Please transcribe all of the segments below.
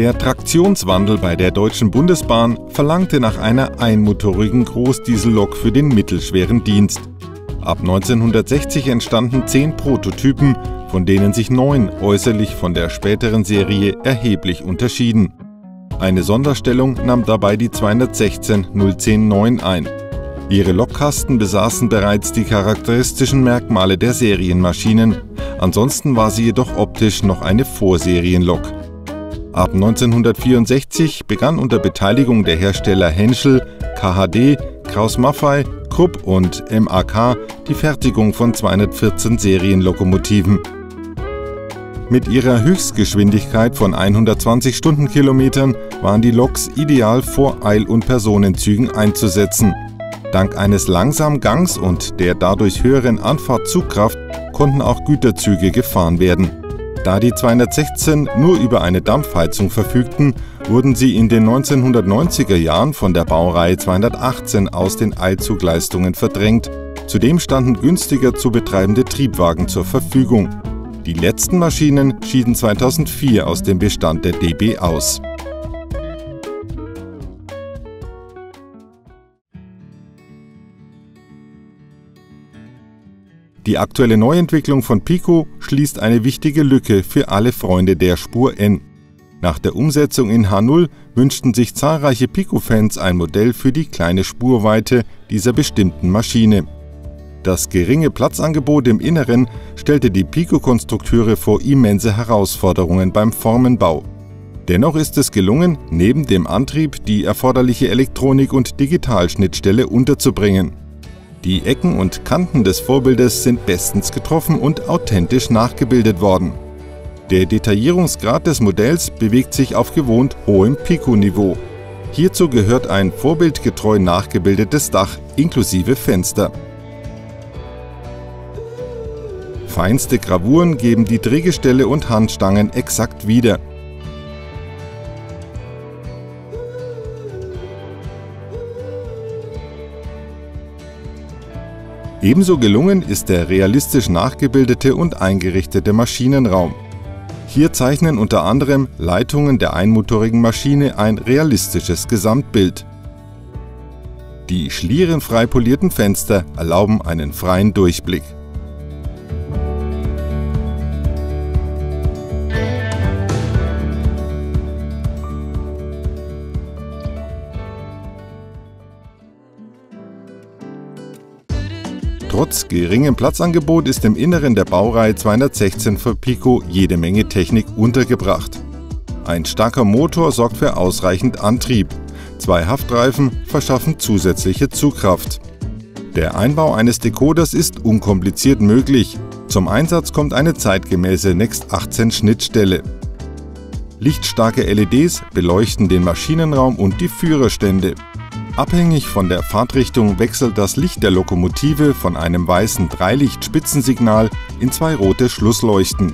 Der Traktionswandel bei der Deutschen Bundesbahn verlangte nach einer einmotorigen Großdiesellok für den mittelschweren Dienst. Ab 1960 entstanden zehn Prototypen, von denen sich neun äußerlich von der späteren Serie erheblich unterschieden. Eine Sonderstellung nahm dabei die 216 010 ein. Ihre Lokkasten besaßen bereits die charakteristischen Merkmale der Serienmaschinen, ansonsten war sie jedoch optisch noch eine Vorserienlok. Ab 1964 begann unter Beteiligung der Hersteller Henschel, KHD, Kraus-Maffei, Krupp und MAK die Fertigung von 214 Serienlokomotiven. Mit ihrer Höchstgeschwindigkeit von 120 Stundenkilometern waren die Loks ideal vor Eil- und Personenzügen einzusetzen. Dank eines langsamen Gangs und der dadurch höheren Anfahrtzugkraft konnten auch Güterzüge gefahren werden. Da die 216 nur über eine Dampfheizung verfügten, wurden sie in den 1990er Jahren von der Baureihe 218 aus den Eilzugleistungen verdrängt. Zudem standen günstiger zu betreibende Triebwagen zur Verfügung. Die letzten Maschinen schieden 2004 aus dem Bestand der DB aus. Die aktuelle Neuentwicklung von Pico schließt eine wichtige Lücke für alle Freunde der Spur N. Nach der Umsetzung in H0 wünschten sich zahlreiche Pico-Fans ein Modell für die kleine Spurweite dieser bestimmten Maschine. Das geringe Platzangebot im Inneren stellte die Pico-Konstrukteure vor immense Herausforderungen beim Formenbau. Dennoch ist es gelungen, neben dem Antrieb die erforderliche Elektronik und Digitalschnittstelle unterzubringen. Die Ecken und Kanten des Vorbildes sind bestens getroffen und authentisch nachgebildet worden. Der Detaillierungsgrad des Modells bewegt sich auf gewohnt hohem Pico-Niveau. Hierzu gehört ein vorbildgetreu nachgebildetes Dach inklusive Fenster. Feinste Gravuren geben die Drehgestelle und Handstangen exakt wieder. Ebenso gelungen ist der realistisch nachgebildete und eingerichtete Maschinenraum. Hier zeichnen unter anderem Leitungen der einmotorigen Maschine ein realistisches Gesamtbild. Die schlierenfrei polierten Fenster erlauben einen freien Durchblick. Trotz geringem Platzangebot ist im Inneren der Baureihe 216 für Pico jede Menge Technik untergebracht. Ein starker Motor sorgt für ausreichend Antrieb. Zwei Haftreifen verschaffen zusätzliche Zugkraft. Der Einbau eines Decoders ist unkompliziert möglich. Zum Einsatz kommt eine zeitgemäße Next 18 Schnittstelle. Lichtstarke LEDs beleuchten den Maschinenraum und die Führerstände. Abhängig von der Fahrtrichtung wechselt das Licht der Lokomotive von einem weißen Dreilicht-Spitzensignal in zwei rote Schlussleuchten.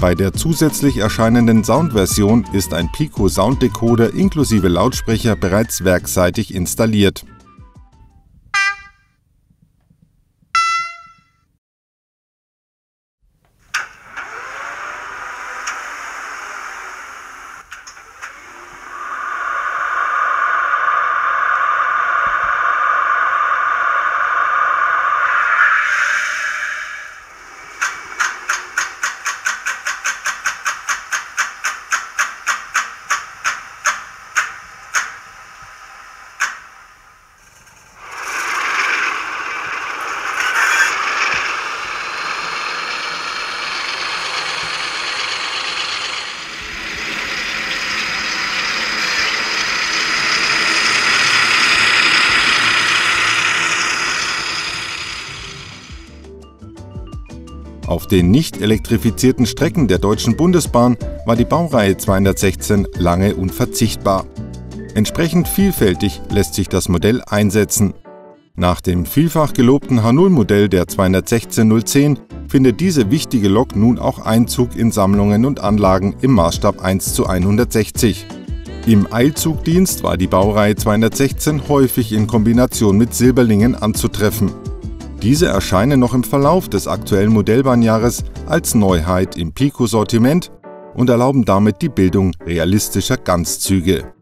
Bei der zusätzlich erscheinenden Soundversion ist ein Pico Sound Decoder inklusive Lautsprecher bereits werkseitig installiert Auf den nicht elektrifizierten Strecken der Deutschen Bundesbahn war die Baureihe 216 lange unverzichtbar. Entsprechend vielfältig lässt sich das Modell einsetzen. Nach dem vielfach gelobten H0-Modell der 216 findet diese wichtige Lok nun auch Einzug in Sammlungen und Anlagen im Maßstab 1 zu 160. Im Eilzugdienst war die Baureihe 216 häufig in Kombination mit Silberlingen anzutreffen. Diese erscheinen noch im Verlauf des aktuellen Modellbahnjahres als Neuheit im Pico-Sortiment, und erlauben damit die Bildung realistischer Ganzzüge.